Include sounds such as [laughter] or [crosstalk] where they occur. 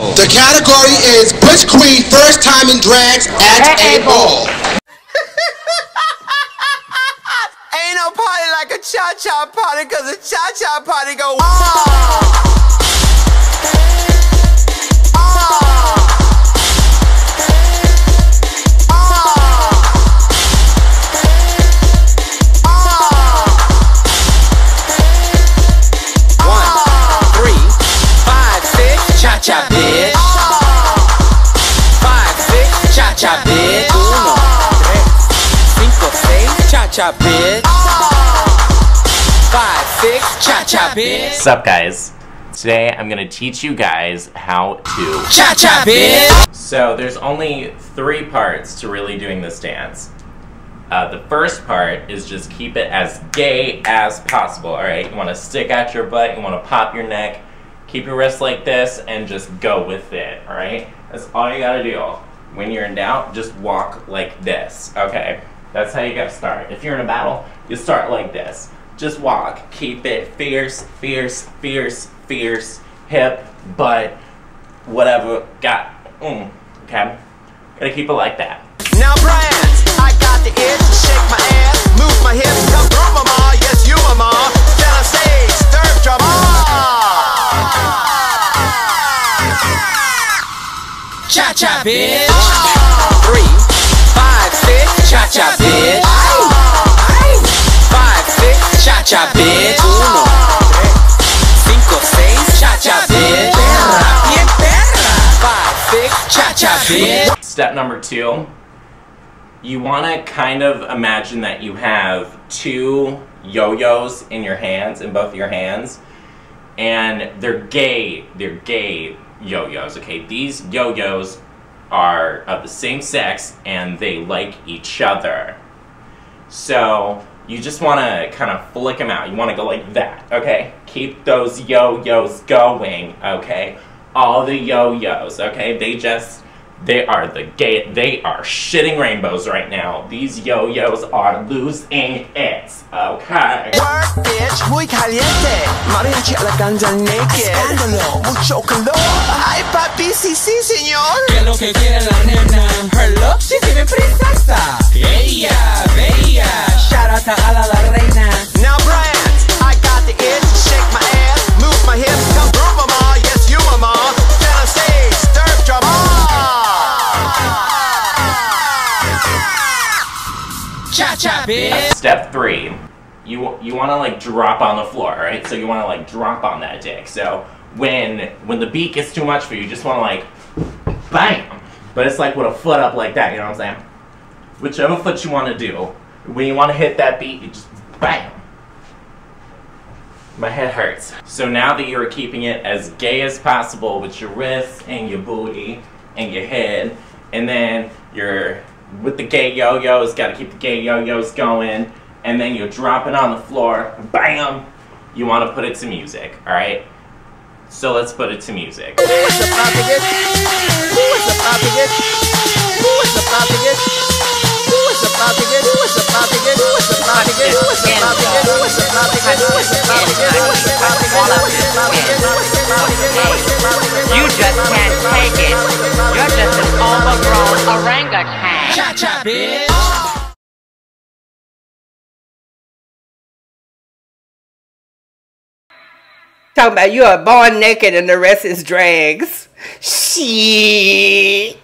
The category is Butch Queen first time in drags at a ball. [laughs] Ain't no party like a cha-cha party, cause a cha-cha party go ah. Cha-cha bitch. Five, six, cha-cha bitch. What's up, guys? Today I'm gonna teach you guys how to. Cha-cha bitch. So there's only three parts to really doing this dance. Uh, the first part is just keep it as gay as possible. All right, you want to stick out your butt, you want to pop your neck, keep your wrist like this, and just go with it. All right, that's all you gotta do. When you're in doubt, just walk like this. Okay, that's how you gotta start. If you're in a battle, you start like this. Just walk. Keep it fierce, fierce, fierce, fierce. Hip, butt, whatever. Got. Mm, okay, gotta keep it like that. Now, brands, I got the itch to shake my ass, move my hips, come through, mama. Yes, you, mama. Then I say, stir drum. Cha cha, bitch. Three, five, six, cha cha, bitch. Five, six, cha cha, bitch. Uno, cinco, seis, cha cha, bitch. Five, six, cha cha, bitch. Step number two, you want to kind of imagine that you have two yo-yos in your hands, in both of your hands, and they're gay, they're gay yo-yos, okay? These yo-yos are of the same sex and they like each other. So, you just want to kind of flick them out. You want to go like that, okay? Keep those yo-yos going, okay? All the yo-yos, okay? They just they are the gay they are shitting rainbows right now. These yo-yos are losing it, okay? Work, bitch, muy caliente. Mariachi a la ganja naked. Escándalo, mucho calor. Ay, papi, sí, sí, señor. ¿Qué lo que quiere la nena? Her look, Cha cha, bitch. Step three, you you want to like drop on the floor, right? So you want to like drop on that dick. So when when the beat gets too much for you, you just want to like bam. But it's like with a foot up like that. You know what I'm saying? Whichever foot you want to do. When you want to hit that beat, you just bam. My head hurts. So now that you're keeping it as gay as possible with your wrists and your booty and your head, and then you're with the gay yo-yos, gotta keep the gay yo-yos going, and then you're dropping on the floor, bam! You wanna put it to music, alright? So let's put it to music. Who is about to get? Who is about to get? Who is about to get? Who is about to get? Who is about to get? Who is about to get? Who is about to get? Who is about to get? Who is about to get? Who is about to get? Who is about to get? Who is about to get? Who is about to get? You just can't take it. Overgrown orangutan. Cha cha, bitch. Talking about you are born naked and the rest is drags. Shit.